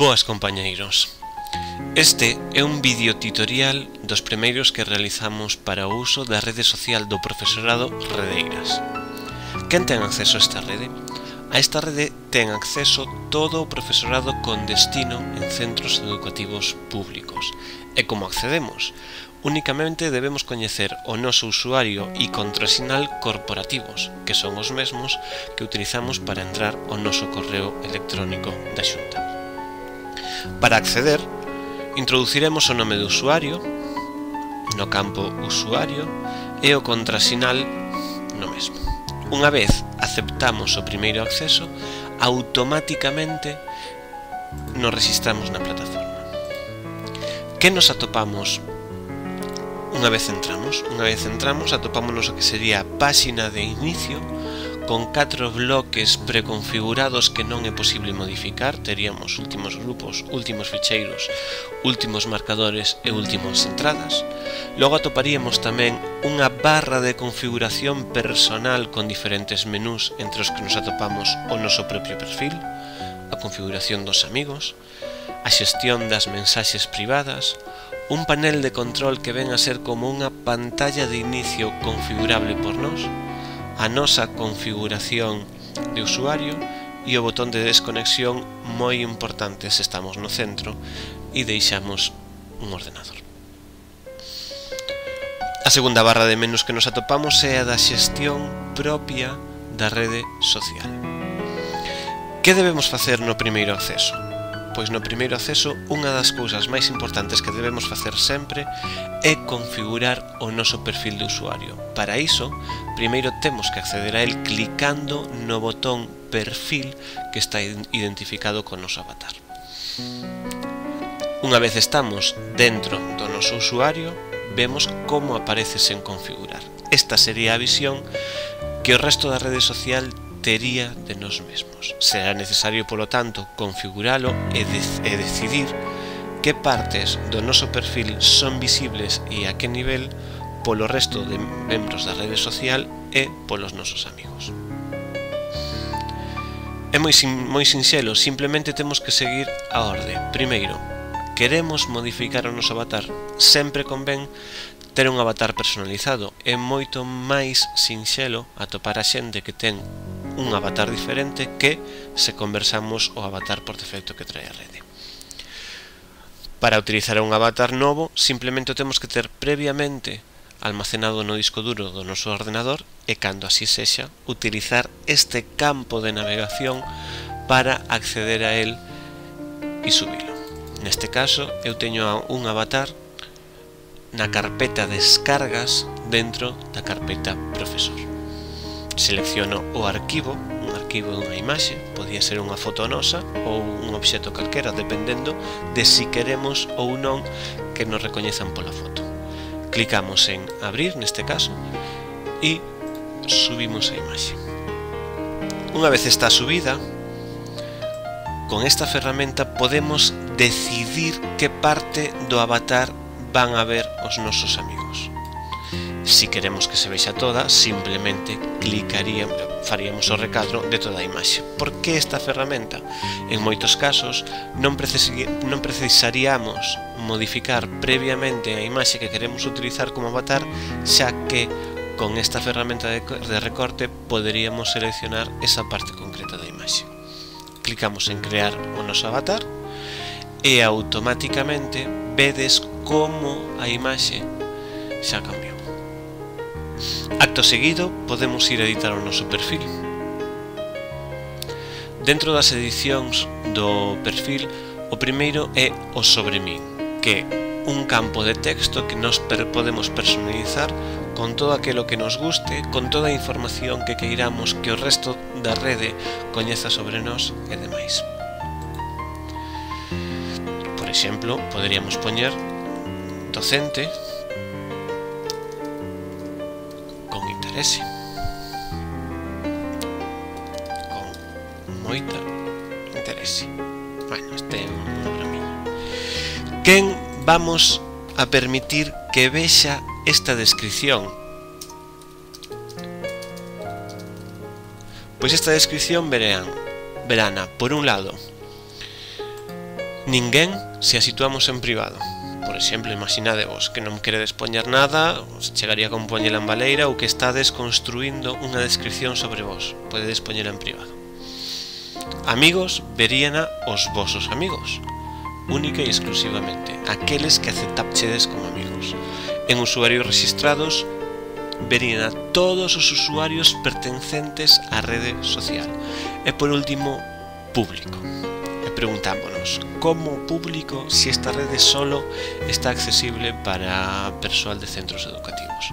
Boas compañeiros. Este é un vídeo tutorial dos primeiros que realizamos para o uso da rede social do profesorado Redeiras. Quen ten acceso a esta rede? A esta rede ten acceso todo o profesorado con destino en centros educativos públicos. E como accedemos? Únicamente debemos coñecer o noso usuario e contrasinal corporativos, que son os mesmos que utilizamos para entrar o noso correo electrónico da Xunta. Para acceder, introduciremos o nome de usuario no campo usuario e o contrasinal no mesmo. Unha vez aceptamos o primeiro acceso, automáticamente nos registramos na plataforma. Que nos atopamos unha vez entramos? Unha vez entramos atopámonos o que sería a páxina de inicio con catro bloques preconfigurados que non é posible modificar, teríamos últimos grupos, últimos ficheiros, últimos marcadores e últimas entradas. Logo atoparíamos tamén unha barra de configuración personal con diferentes menús entre os que nos atopamos o noso propio perfil, a configuración dos amigos, a xestión das mensaxes privadas, un panel de control que ven a ser como unha pantalla de inicio configurable por nós, a nosa configuración de usuario e o botón de desconexión moi importante se estamos no centro e deixamos un ordenador. A segunda barra de menús que nos atopamos é a da xestión propia da rede social. Que debemos facer no primeiro acceso? pois no primeiro acceso unha das cousas máis importantes que debemos facer sempre é configurar o noso perfil de usuario. Para iso, primeiro temos que acceder a el clicando no botón perfil que está identificado con noso avatar. Unha vez estamos dentro do noso usuario, vemos como aparece sen configurar. Esta sería a visión que o resto da rede social tería de nós mesmos. Será necesario, polo tanto, configuralo e, de e decidir que partes do noso perfil son visibles e a que nivel polo resto de membros da rede social e polos nosos amigos. É moi, sin, moi sinxelo, simplemente temos que seguir a orde. Primeiro, queremos modificar o noso avatar. Sempre convén ter un avatar personalizado. É moito máis sinxelo atopar a xente que ten un avatar diferente que se conversamos o avatar por defecto que trae a rede. Para utilizar un avatar novo, simplemente temos que ter previamente almacenado no disco duro do noso ordenador e cando así sexa, utilizar este campo de navegación para acceder a él e subilo. Neste caso, eu teño un avatar na carpeta descargas dentro da carpeta profesor selecciono o arquivo, un arquivo dunha imaxe, podía ser unha foto nosa ou un obxecto calquera, dependendo de si queremos ou non que nos recoñezan pola foto. Clicamos en abrir, neste caso, e subimos a imaxe. Unha vez está subida, con esta ferramenta podemos decidir que parte do avatar van a ver os nosos amigos si queremos que se vexa toda, simplemente clicaríamos, faríamos o recadro de toda a imaxe. Por que esta ferramenta? En moitos casos non, non precisaríamos modificar previamente a imaxe que queremos utilizar como avatar, xa que con esta ferramenta de recorte poderíamos seleccionar esa parte concreta da imaxe. Clicamos en crear o noso avatar e automáticamente vedes como a imaxe xa cambiou. Acto seguido, podemos ir a editar o noso perfil. Dentro das edicións do perfil, o primeiro é o sobre min, que é un campo de texto que nos per podemos personalizar con todo aquilo que nos guste, con toda a información que queiramos que o resto da rede coñeza sobre nós e demais. Por exemplo, poderíamos poñer docente interese con moita interese bueno, este é un programiño quen vamos a permitir que vexa esta descripción Pois esta descripción verán, verana, por un lado, ninguén se a situamos en privado. Por exemplo, imaginadevos que non queredes poñer nada, os chegaría con poñela en baleira ou que estades construindo unha descripción sobre vos. Podedes poñela en privado. Amigos veríana os vosos amigos, única e exclusivamente, aqueles que aceptaxedes como amigos. En usuarios registrados, verían a todos os usuarios pertencentes á rede social. E por último, público preguntámonos como público si esta rede solo está accesible para persoal de centros educativos.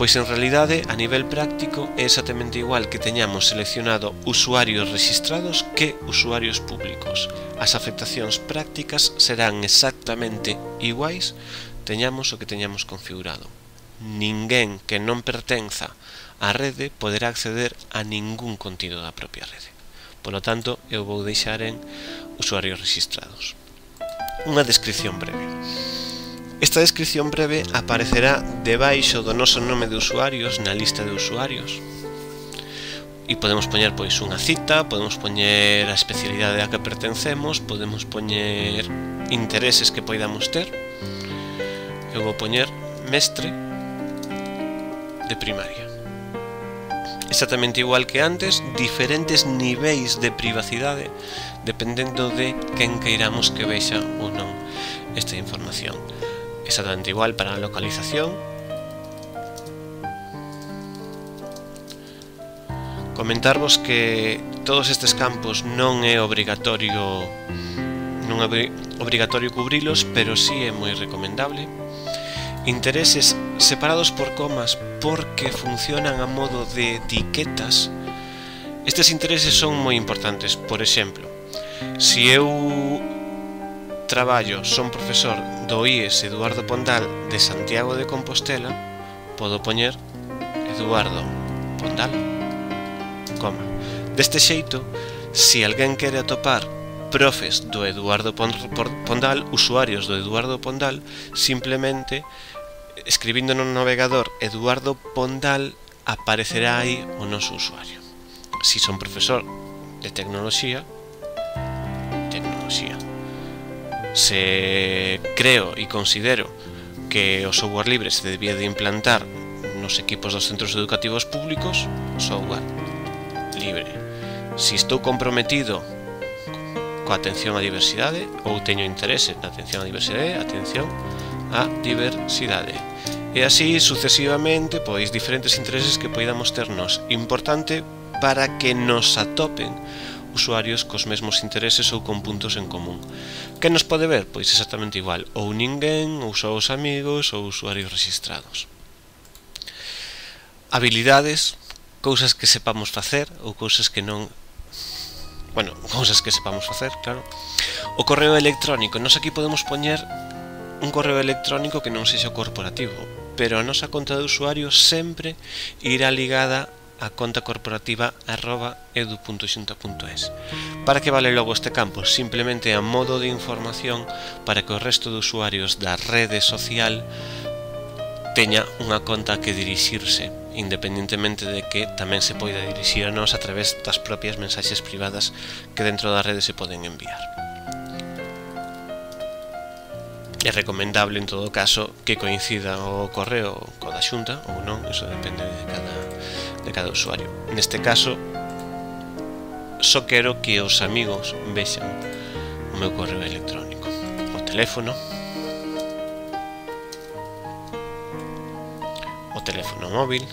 Pois en realidade, a nivel práctico, é exactamente igual que teñamos seleccionado usuarios registrados que usuarios públicos. As afectacións prácticas serán exactamente iguais teñamos o que teñamos configurado. Ninguén que non pertenza á rede poderá acceder a ningún contido da propia rede. Polo tanto, eu vou deixar en usuarios registrados. Unha descripción breve. Esta descripción breve aparecerá debaixo do noso nome de usuarios na lista de usuarios. E podemos poñer pois unha cita, podemos poñer a especialidade a que pertencemos, podemos poñer intereses que poidamos ter. Eu vou poñer mestre de primaria exactamente igual que antes, diferentes niveis de privacidade dependendo de quen queiramos que vexa ou non esta información. Exactamente igual para a localización. Comentarvos que todos estes campos non é obrigatorio non é obrigatorio cubrilos, pero si sí é moi recomendable. Intereses separados por comas porque funcionan a modo de etiquetas, estes intereses son moi importantes. Por exemplo, se eu traballo, son profesor do IES Eduardo Pondal de Santiago de Compostela, podo poñer Eduardo Pondal, coma. Deste xeito, se alguén quere atopar profes do Eduardo Pondal, usuarios do Eduardo Pondal, simplemente escribindo no navegador Eduardo Pondal aparecerá aí o noso usuario. Si son profesor de tecnoloxía, tecnoloxía. Se creo e considero que o software libre se debía de implantar nos equipos dos centros educativos públicos, software libre. Si estou comprometido coa atención á diversidade ou teño interese na atención á diversidade, atención, a diversidade. E así sucesivamente, pois diferentes intereses que poidamos ternos. Importante para que nos atopen usuarios cos mesmos intereses ou con puntos en común. Que nos pode ver? Pois exactamente igual, ou ninguén, ou só os amigos, ou usuarios registrados. Habilidades, cousas que sepamos facer ou cousas que non bueno, cousas que sepamos facer, claro. O correo electrónico, nos aquí podemos poñer un correo electrónico que non sexa corporativo, pero a nosa conta de usuario sempre irá ligada a conta corporativa arroba edu.xunta.es. Para que vale logo este campo? Simplemente a modo de información para que o resto de usuarios da rede social teña unha conta que dirixirse, independentemente de que tamén se poida dirixir a nos a través das propias mensaxes privadas que dentro da rede se poden enviar. É recomendable, en todo caso, que coincida o correo co da xunta ou non, eso depende de cada, de cada usuario. Neste caso, só quero que os amigos vexan o meu correo electrónico, o teléfono, o teléfono móvil.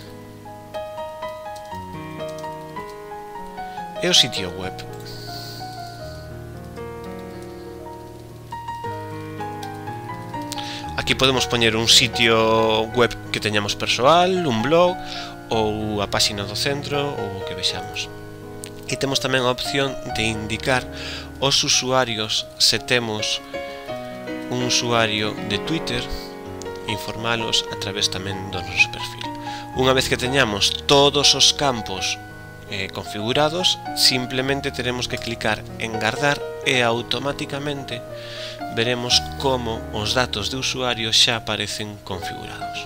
E o sitio web. Aquí podemos poñer un sitio web que teñamos persoal, un blog ou a páxina do centro ou o que vexamos. E temos tamén a opción de indicar os usuarios se temos un usuario de Twitter, informalos a través tamén do noso perfil. Unha vez que teñamos todos os campos eh, configurados, simplemente tenemos que clicar en guardar e automáticamente veremos como os datos de usuario xa aparecen configurados.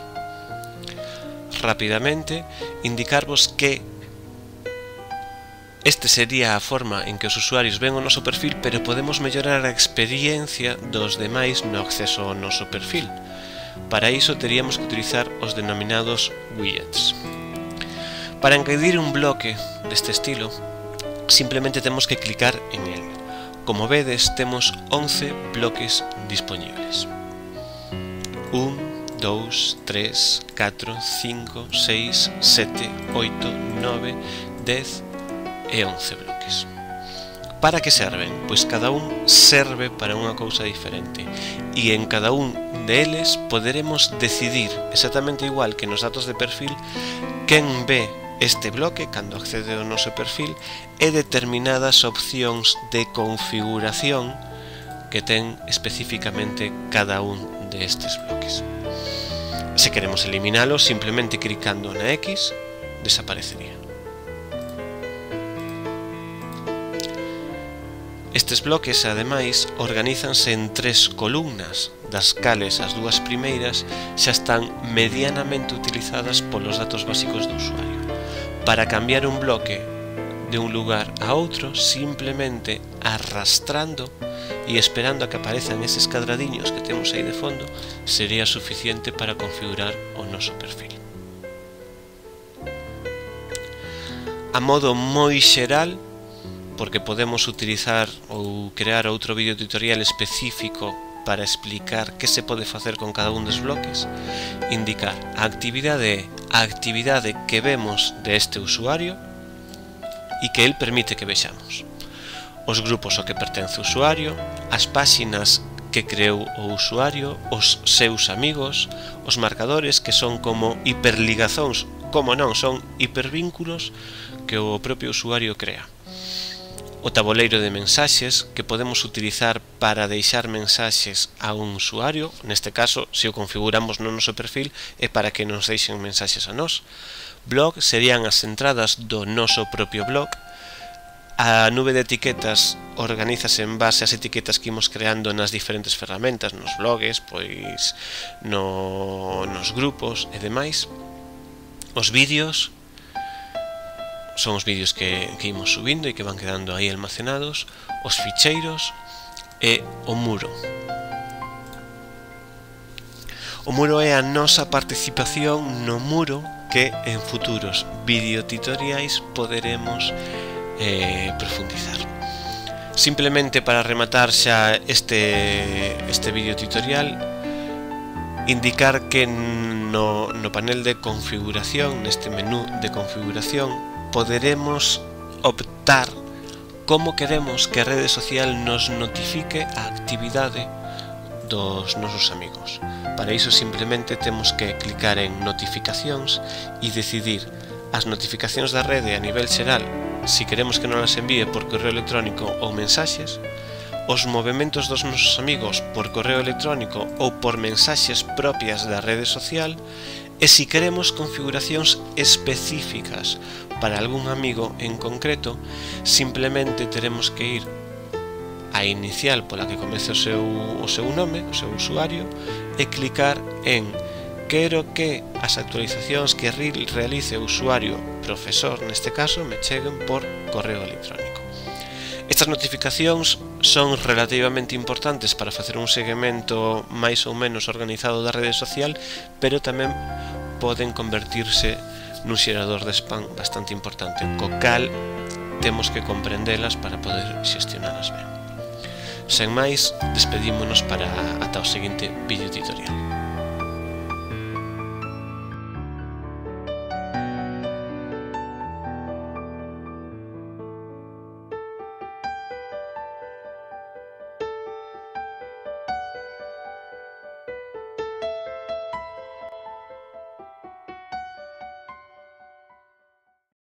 Rápidamente, indicarvos que Este sería a forma en que os usuarios ven o noso perfil, pero podemos mellorar a experiencia dos demais no acceso ao noso perfil. Para iso teríamos que utilizar os denominados widgets. Para encadir un bloque deste estilo, simplemente temos que clicar en él. Como vedes, temos 11 bloques disponibles. 1, 2, 3, 4, 5, 6, 7, 8, 9, 10 e 11 bloques. Para que serven? Pois cada un serve para unha cousa diferente e en cada un deles poderemos decidir exactamente igual que nos datos de perfil quen ve Este bloque, cando accede ao noso perfil, é determinadas opcións de configuración que ten especificamente cada un de estes bloques. Se queremos eliminalo, simplemente clicando na X, desaparecería. Estes bloques, ademais, organízanse en tres columnas, das cales as dúas primeiras xa están medianamente utilizadas polos datos básicos do usuario. Para cambiar un bloque de un lugar a outro, simplemente arrastrando e esperando a que aparezan eses cadradiños que temos aí de fondo, sería suficiente para configurar o noso perfil. A modo moi xeral, porque podemos utilizar ou crear outro vídeo tutorial específico para explicar que se pode facer con cada un dos bloques, indicar a actividade a actividade que vemos deste de usuario e que el permite que vexamos, os grupos ao que pertence o usuario, as páxinas que creou o usuario, os seus amigos, os marcadores que son como hiperligazóns, como non, son hipervínculos que o propio usuario crea o tabuleiro de mensaxes que podemos utilizar para deixar mensaxes a un usuario, neste caso, se o configuramos no noso perfil, é para que nos deixen mensaxes a nós. Blog serían as entradas do noso propio blog. A nube de etiquetas organízase en base ás etiquetas que imos creando nas diferentes ferramentas, nos blogs, pois no, nos grupos e demais. Os vídeos, son os vídeos que, que imos subindo e que van quedando aí almacenados, os ficheiros e o muro. O muro é a nosa participación no muro que en futuros videotutoriais poderemos eh, profundizar. Simplemente para rematar xa este, este videotutorial, indicar que no, no panel de configuración, neste menú de configuración, poderemos optar como queremos que a rede social nos notifique a actividade dos nosos amigos. Para iso simplemente temos que clicar en notificacións e decidir as notificacións da rede a nivel xeral si queremos que non as envíe por correo electrónico ou mensaxes, os movimentos dos nosos amigos por correo electrónico ou por mensaxes propias da rede social e si queremos configuracións específicas, para algún amigo en concreto, simplemente teremos que ir a inicial pola que comece o seu, o seu nome, o seu usuario, e clicar en Quero que as actualizacións que realice o usuario profesor, neste caso, me cheguen por correo electrónico. Estas notificacións son relativamente importantes para facer un seguimento máis ou menos organizado da rede social, pero tamén poden convertirse nun xerador de spam bastante importante, co cal temos que comprendelas para poder xestionalas ben. Sen máis, despedímonos para ata o seguinte vídeo tutorial.